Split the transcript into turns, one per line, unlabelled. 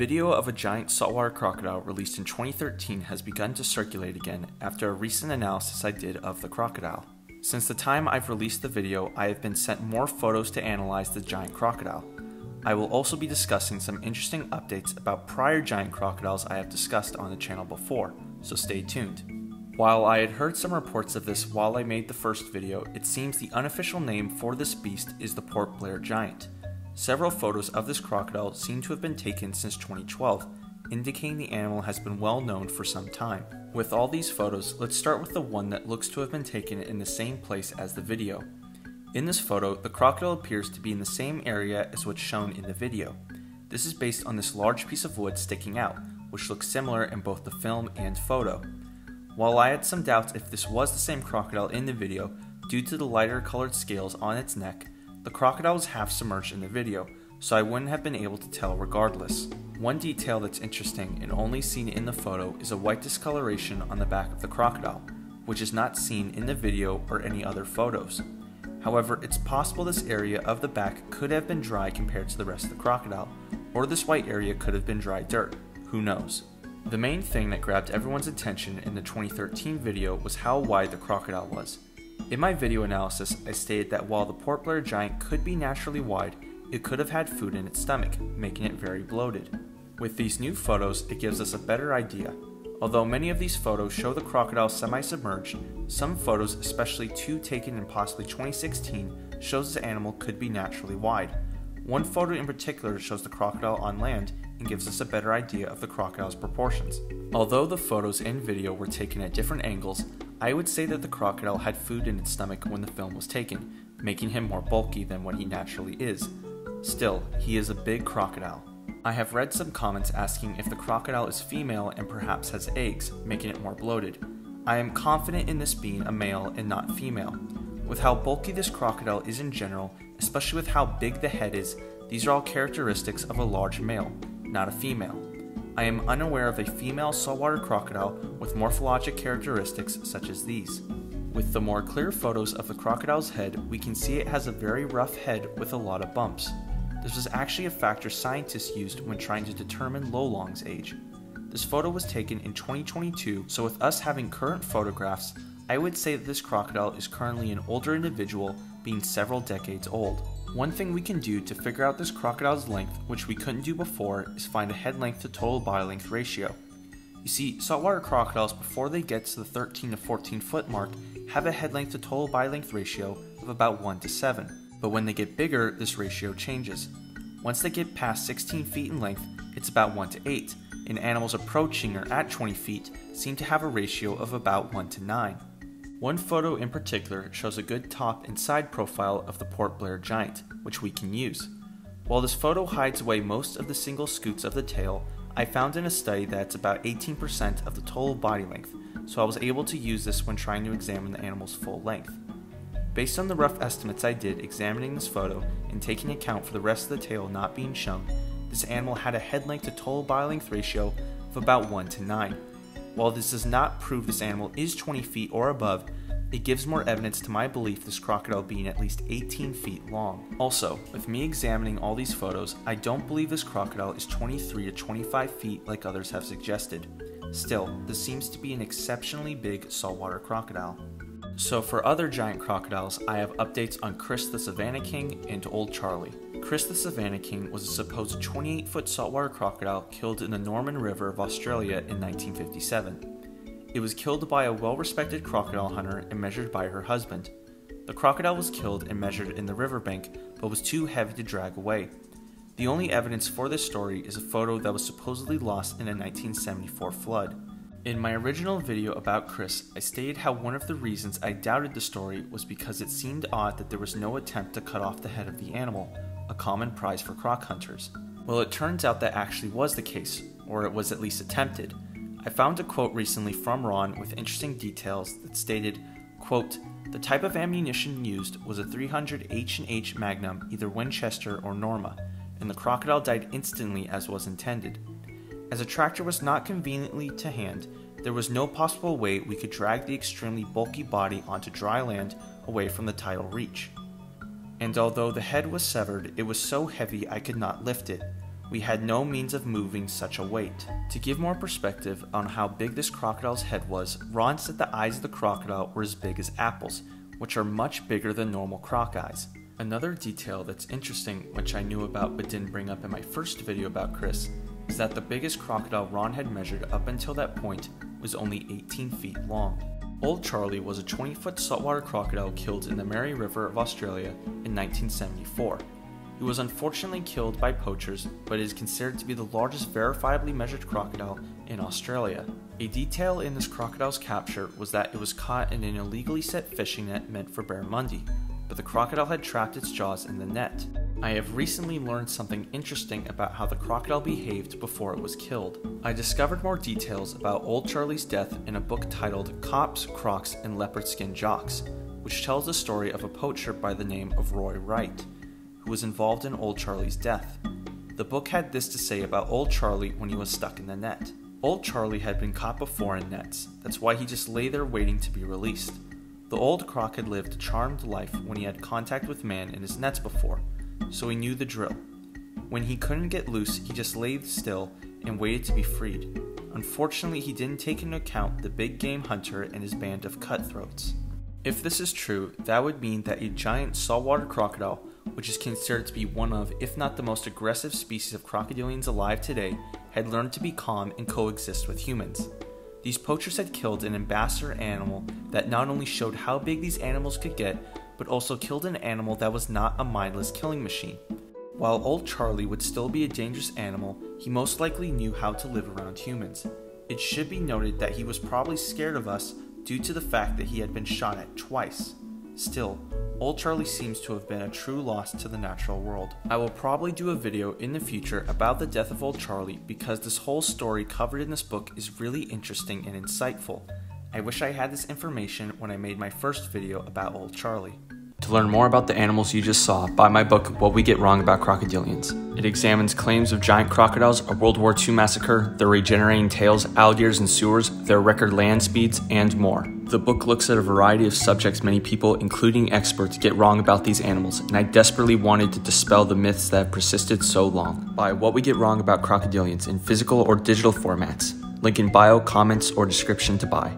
Video of a giant saltwater crocodile released in 2013 has begun to circulate again after a recent analysis I did of the crocodile. Since the time I've released the video, I have been sent more photos to analyze the giant crocodile. I will also be discussing some interesting updates about prior giant crocodiles I have discussed on the channel before, so stay tuned. While I had heard some reports of this while I made the first video, it seems the unofficial name for this beast is the Port Blair Giant. Several photos of this crocodile seem to have been taken since 2012, indicating the animal has been well known for some time. With all these photos, let's start with the one that looks to have been taken in the same place as the video. In this photo, the crocodile appears to be in the same area as what's shown in the video. This is based on this large piece of wood sticking out, which looks similar in both the film and photo. While I had some doubts if this was the same crocodile in the video, due to the lighter colored scales on its neck, the crocodile was half submerged in the video, so I wouldn't have been able to tell regardless. One detail that's interesting and only seen in the photo is a white discoloration on the back of the crocodile, which is not seen in the video or any other photos. However, it's possible this area of the back could have been dry compared to the rest of the crocodile, or this white area could have been dry dirt, who knows. The main thing that grabbed everyone's attention in the 2013 video was how wide the crocodile was. In my video analysis, I stated that while the Port Blair giant could be naturally wide, it could have had food in its stomach, making it very bloated. With these new photos, it gives us a better idea. Although many of these photos show the crocodile semi-submerged, some photos, especially two taken in possibly 2016, shows the animal could be naturally wide. One photo in particular shows the crocodile on land and gives us a better idea of the crocodile's proportions. Although the photos and video were taken at different angles, I would say that the crocodile had food in its stomach when the film was taken, making him more bulky than what he naturally is. Still, he is a big crocodile. I have read some comments asking if the crocodile is female and perhaps has eggs, making it more bloated. I am confident in this being a male and not female. With how bulky this crocodile is in general, especially with how big the head is, these are all characteristics of a large male, not a female. I am unaware of a female saltwater crocodile with morphologic characteristics such as these. With the more clear photos of the crocodile's head, we can see it has a very rough head with a lot of bumps. This was actually a factor scientists used when trying to determine Lolong's age. This photo was taken in 2022, so with us having current photographs, I would say that this crocodile is currently an older individual, being several decades old. One thing we can do to figure out this crocodile's length, which we couldn't do before, is find a head length to total body length ratio. You see, saltwater crocodiles, before they get to the 13 to 14 foot mark, have a head length to total body length ratio of about 1 to 7 but when they get bigger, this ratio changes. Once they get past 16 feet in length, it's about 1 to 8, and animals approaching or at 20 feet seem to have a ratio of about 1 to 9. One photo in particular shows a good top and side profile of the Port Blair giant, which we can use. While this photo hides away most of the single scutes of the tail, I found in a study that it's about 18% of the total body length, so I was able to use this when trying to examine the animal's full length. Based on the rough estimates I did examining this photo and taking account for the rest of the tail not being shown, this animal had a head length to total body length ratio of about 1 to 9. While this does not prove this animal is 20 feet or above, it gives more evidence to my belief this crocodile being at least 18 feet long. Also, with me examining all these photos, I don't believe this crocodile is 23 to 25 feet like others have suggested. Still, this seems to be an exceptionally big saltwater crocodile. So for other giant crocodiles, I have updates on Krys the Savannah King and Old Charlie. Krys the Savannah King was a supposed 28 foot saltwater crocodile killed in the Norman River of Australia in 1957. It was killed by a well respected crocodile hunter and measured by her husband. The crocodile was killed and measured in the riverbank, but was too heavy to drag away. The only evidence for this story is a photo that was supposedly lost in a 1974 flood. In my original video about Krys, I stated how one of the reasons I doubted the story was because it seemed odd that there was no attempt to cut off the head of the animal, a common prize for croc hunters. Well, it turns out that actually was the case, or it was at least attempted. I found a quote recently from Ron with interesting details that stated, quote, the type of ammunition used was a 300 H&H Magnum, either Winchester or Norma, and the crocodile died instantly as was intended. As a tractor was not conveniently to hand, there was no possible way we could drag the extremely bulky body onto dry land away from the tidal reach. And although the head was severed, it was so heavy I could not lift it. We had no means of moving such a weight. To give more perspective on how big this crocodile's head was, Ron said the eyes of the crocodile were as big as apples, which are much bigger than normal croc eyes. Another detail that's interesting, which I knew about but didn't bring up in my first video about Krys, is that the biggest crocodile Ron had measured up until that point was only 18 feet long. Old Charlie was a 20 foot saltwater crocodile killed in the Mary River of Australia in 1974. He was unfortunately killed by poachers, but is considered to be the largest verifiably measured crocodile in Australia. A detail in this crocodile's capture was that it was caught in an illegally set fishing net meant for barramundi, but the crocodile had trapped its jaws in the net. I have recently learned something interesting about how the crocodile behaved before it was killed. I discovered more details about Old Charlie's death in a book titled Cops, Crocs, and Leopard Skin Jocks, which tells the story of a poacher by the name of Roy Wright, who was involved in Old Charlie's death. The book had this to say about Old Charlie when he was stuck in the net. Old Charlie had been caught before in nets, that's why he just lay there waiting to be released. The old croc had lived a charmed life when he had contact with man in his nets before, so he knew the drill. When he couldn't get loose, he just lay still and waited to be freed. Unfortunately, he didn't take into account the big game hunter and his band of cutthroats. If this is true, that would mean that a giant saltwater crocodile, which is considered to be one of, if not the most aggressive species of crocodilians alive today, had learned to be calm and coexist with humans. These poachers had killed an ambassador animal that not only showed how big these animals could get, but also killed an animal that was not a mindless killing machine. While old Charlie would still be a dangerous animal, he most likely knew how to live around humans. It should be noted that he was probably scared of us due to the fact that he had been shot at twice. Still, Old Charlie seems to have been a true loss to the natural world. I will probably do a video in the future about the death of Old Charlie because this whole story covered in this book is really interesting and insightful. I wish I had this information when I made my first video about Old Charlie. To learn more about the animals you just saw, buy my book, What We Get Wrong About Crocodilians. It examines claims of giant crocodiles, a World War II massacre, their regenerating tails, alligators and sewers, their record land speeds, and more. The book looks at a variety of subjects many people, including experts, get wrong about these animals, and I desperately wanted to dispel the myths that have persisted so long. Buy What We Get Wrong About Crocodilians in physical or digital formats. Link in bio, comments, or description to buy.